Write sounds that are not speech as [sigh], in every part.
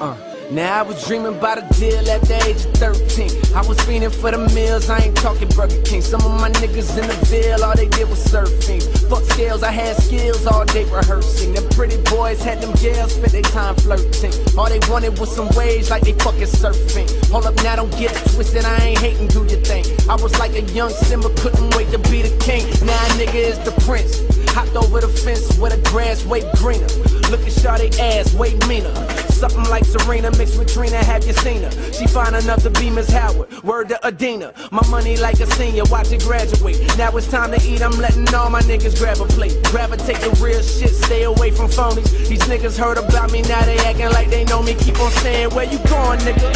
Uh, now I was dreaming about a deal at the age of 13. I was fiending for the meals, I ain't talking Burger King. Some of my niggas in the Ville, all they did was surfing. Fuck scales, I had skills all day rehearsing. Them pretty boys had them girls spent their time flirting. All they wanted was some waves like they fucking surfing. Hold up, now don't get twisted, I ain't hating, do your thing. I was like a young Simba, couldn't wait to be the king. Now a nigga is the prince. Hopped over the fence where the grass way greener. Look at Shawty ass, way meaner. Something like Serena mixed with Trina, have you seen her? She fine enough to be Miss Howard. Word to Adina. My money like a senior, watch it graduate. Now it's time to eat, I'm letting all my niggas grab a plate. Gravitate the real shit, stay away from phonies. These niggas heard about me, now they acting like they know me. Keep on saying, where you going, nigga?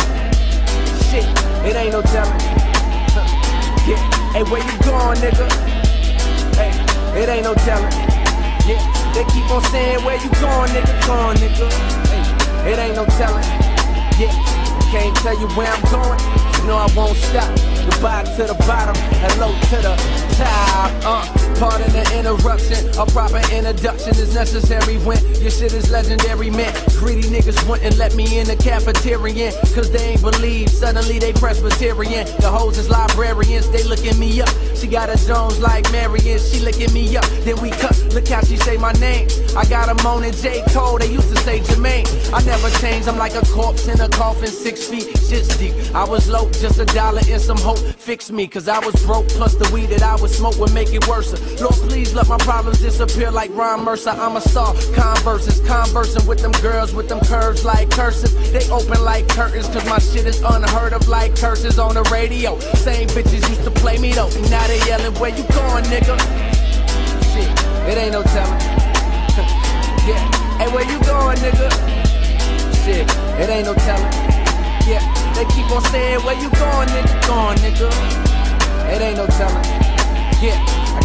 Shit, it ain't no telling. [laughs] yeah. Hey, where you going, nigga? Hey, it ain't no telling. Yeah, they keep on saying, where you going, nigga? Nigga. It ain't no telling. Yeah, can't tell you where I'm going. You know I won't stop. Goodbye to the bottom, hello to the top. Uh, pardon the interruption. A proper introduction is necessary when your shit is legendary, man. Greedy niggas wouldn't let me in the cafeteria, cause they ain't believe. Suddenly they Presbyterian. The hoes is librarians, they looking me up. She got a Jones like Marion, she licking me up. Then we cut, look how she say my name. I got a moan and J. Cole, they used to say Jermaine. I never change, I'm like a corpse in a coffin, six feet, shit's deep. I was low, just a dollar and some hope. Fix me, cause I was broke, plus the weed that I would smoke would make it worse. Lord, please let my problems disappear like Ron Mercer. I'm a star. Converses, conversing with them girls with them curves like curses. They open like curtains, cause my shit is unheard of like curses on the radio. Same bitches used to play me though. Now they yelling, where you going, nigga? Shit, it ain't no telling. [laughs] yeah. Hey, where you going, nigga? Shit, it ain't no telling. Yeah, they keep on saying, where you going, nigga? Going, nigga. It ain't no telling.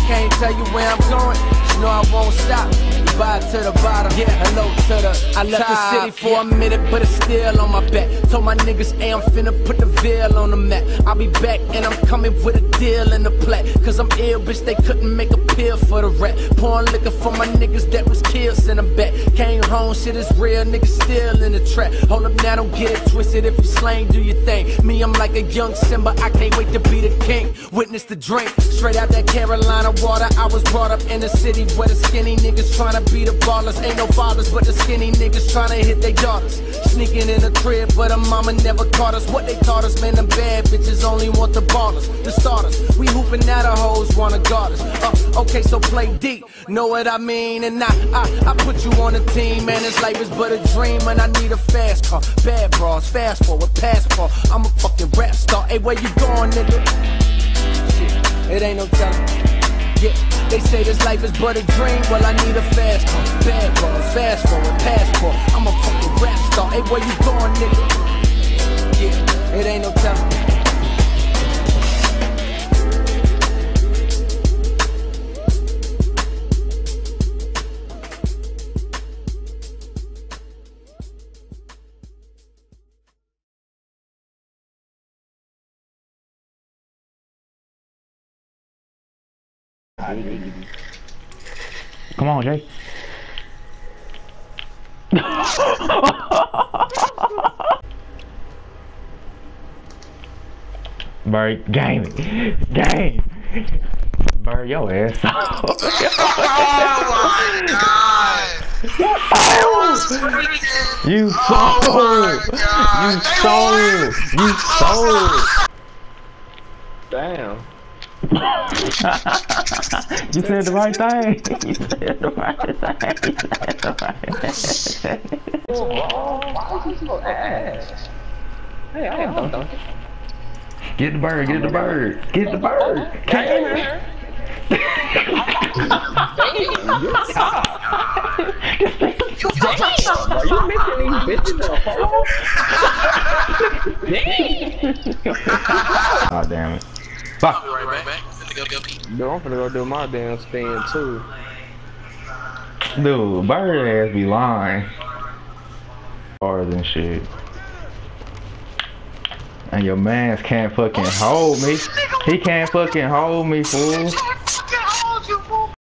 Can't tell you where I'm going. You know I won't stop. Goodbye to the bottom. Yeah, hello to the. I left the city for a minute, but it's still on my back. Told my niggas, hey, I'm finna put the Ville on the map. I'll be back and I'm coming with a deal in the plat. Cause I'm ill, bitch, they couldn't make a pill for the rat. Pouring liquor for my niggas that was killed, send them back. Came home, shit is real, niggas still in the trap. Hold up now, don't get it twisted. If you slang, do your thing. Me, I'm like a young Simba, I can't wait to be the king. Witness the drink, straight out that Carolina water. I was brought up in the city where the skinny niggas tryna be the ballers. Ain't no fathers, but the skinny niggas tryna hit their daughters. Sneaking in the crib, but a mama never caught us. What they taught us, man, them bad bitches only want the ballers, the starters. We hooping now, the hoes wanna guard us. Uh, okay, so play deep, know what I mean? And I, I, I put you on the team, man. This life is but a dream, and I need a fast car. Bad bras, fast forward, passport. I'm a fucking rap star. Hey, where you going, nigga? Shit, it ain't no telling. Yeah, they say this life is but a dream. Well, I need a fast car, bad bras, fast forward, passport. I'm a fucking rap star. Hey, where you going, nigga? Yeah, it ain't no telling. Come on, Jay. Bird, game. Game. Bird, your ass. Oh my god! you Oh sold. my You god! sold. You sold. Damn. [laughs] you said the right thing. [laughs] You said the right thing. [laughs] You said the right thing. Why is he so ass? Hey, I don't know. Get the bird. Get the bird. Get the bird. Came here. Are you making these bitches a hoe? Oh damn it. Fuck. I'll be right back. Go go. Dude, I'm finna go do my damn spin too. Dude, bird ass be lying. Harder than shit. And your mans can't fucking hold me. He can't fucking hold me, fool.